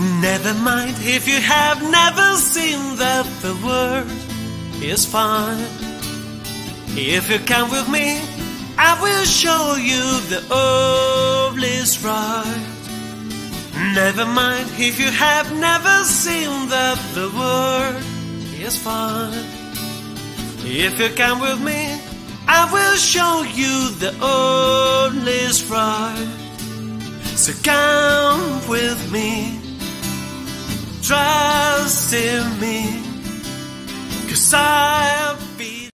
Never mind if you have never seen that the world is fine. If you come with me, I will show you the old is right. Never mind if you have never seen that the world is fine. If you come with me, I will show you the old is right. So come with me, trust in me, cause I